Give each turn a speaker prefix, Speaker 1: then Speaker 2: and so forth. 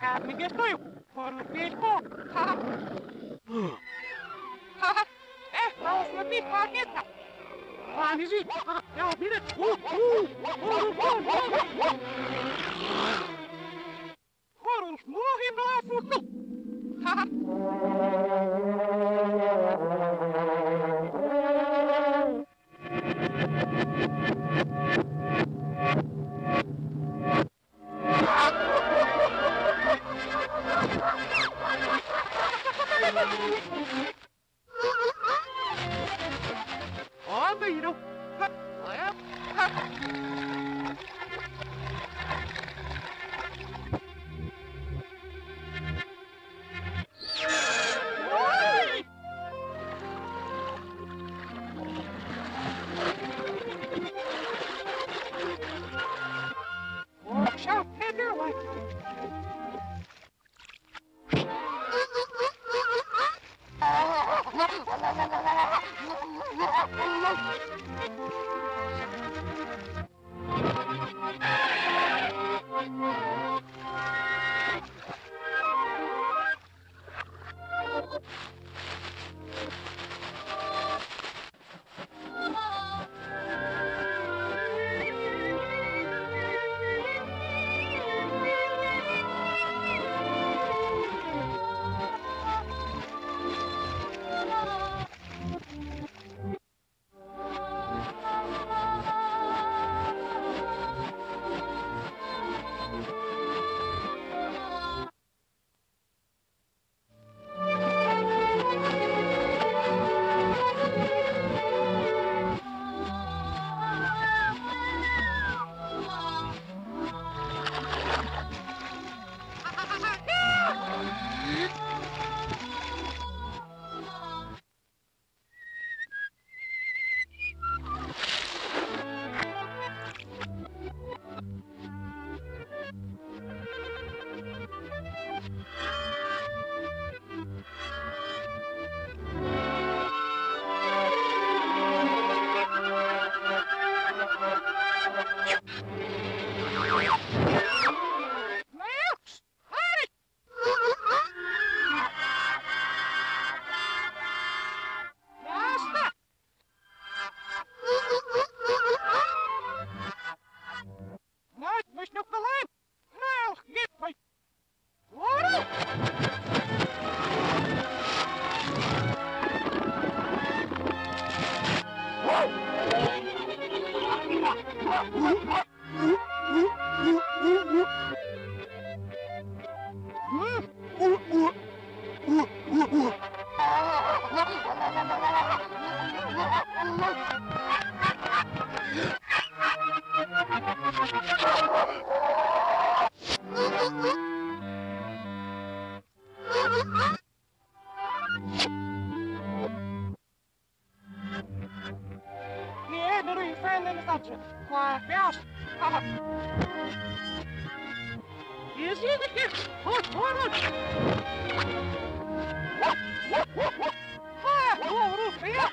Speaker 1: Amiguinho, foram pisco. É, vamos na picareta. Vamos ir. Eu vi it. Foram. है Ah! Why, yes. Is it? Yes. What, what, what? What, what, what, what? Why, what, what, what?